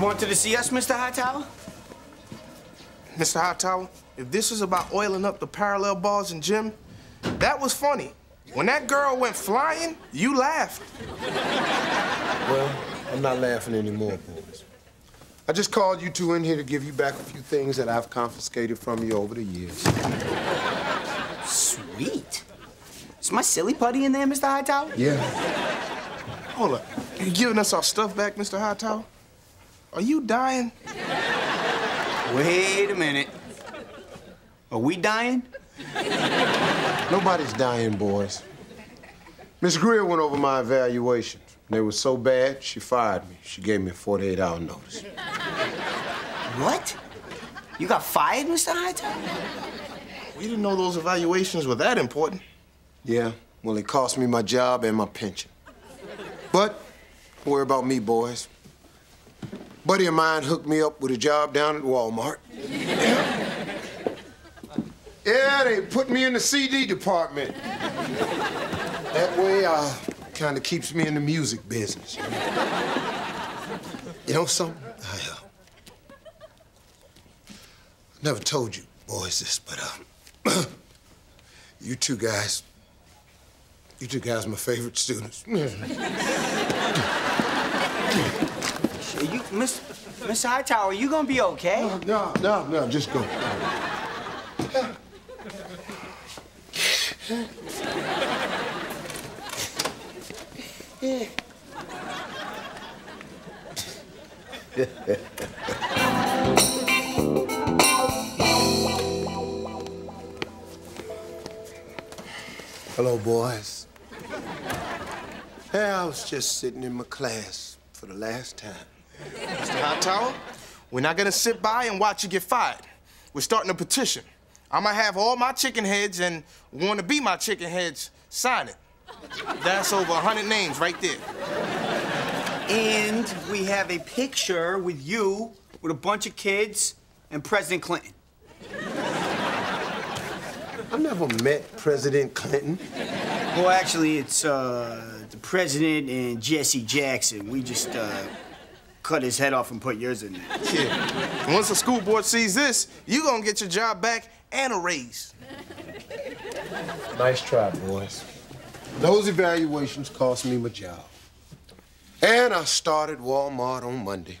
wanted to see us, Mr. Hightower? Mr. Hightower, if this is about oiling up the parallel bars in gym, that was funny. When that girl went flying, you laughed. Well, I'm not laughing anymore, boys. I just called you two in here to give you back a few things that I've confiscated from you over the years. Sweet. Is my silly putty in there, Mr. Hightower? Yeah. Hold up. You giving us our stuff back, Mr. Hightower? Are you dying? Wait a minute. Are we dying? Nobody's dying, boys. Miss Greer went over my evaluations. They were so bad, she fired me. She gave me a 48-hour notice. What? You got fired, Mr. Hightower? We didn't know those evaluations were that important. Yeah, well, it cost me my job and my pension. But don't worry about me, boys. Buddy of mine hooked me up with a job down at Walmart. yeah, they put me in the CD department. That way, uh, kind of keeps me in the music business. You know something? I uh, never told you boys this, but uh, you two guys, you two guys, are my favorite students. You, Miss, Miss Hightower, are you gonna be okay? No, no, no, just go. Hello, boys. Hey, I was just sitting in my class for the last time. Mr. Hightower, we're not gonna sit by and watch you get fired. We're starting a petition. I'm gonna have all my chicken heads and wanna be my chicken heads sign it. That's over 100 names right there. And we have a picture with you with a bunch of kids and President Clinton. I've never met President Clinton. Well, actually, it's uh, the president and Jesse Jackson. We just uh, cut his head off and put yours in there. Yeah. And once the school board sees this, you're gonna get your job back and a raise. Nice try, boys. Those evaluations cost me my job. And I started Walmart on Monday.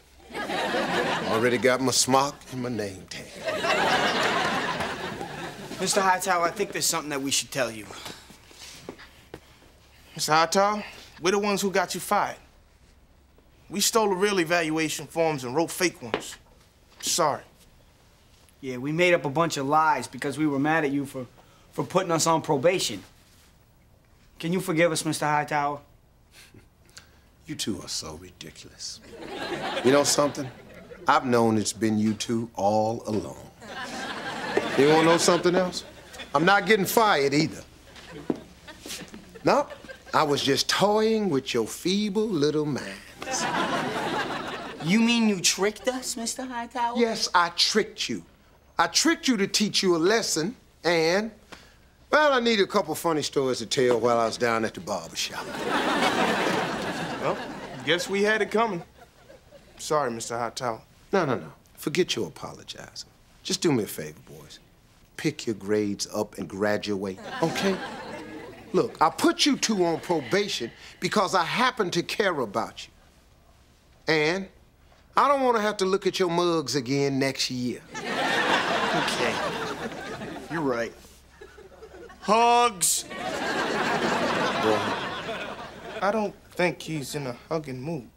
Already got my smock and my name tag. Mr. Hightower, I think there's something that we should tell you. Mr. Hightower, we're the ones who got you fired. We stole the real evaluation forms and wrote fake ones. Sorry. Yeah, we made up a bunch of lies because we were mad at you for, for putting us on probation. Can you forgive us, Mr. Hightower? You two are so ridiculous. You know something? I've known it's been you two all along. You wanna know something else? I'm not getting fired either. No, I was just toying with your feeble little minds. You mean you tricked us, Mr. Hightower? Yes, I tricked you. I tricked you to teach you a lesson, and, well, I need a couple funny stories to tell while I was down at the barber shop. Well, guess we had it coming. Sorry, Mr. Hightower. No, no, no. Forget your apologizing. Just do me a favor, boys. Pick your grades up and graduate, okay? Look, I put you two on probation because I happen to care about you. And I don't want to have to look at your mugs again next year. Okay. You're right. Hugs! Boy, I don't think he's in a hugging mood.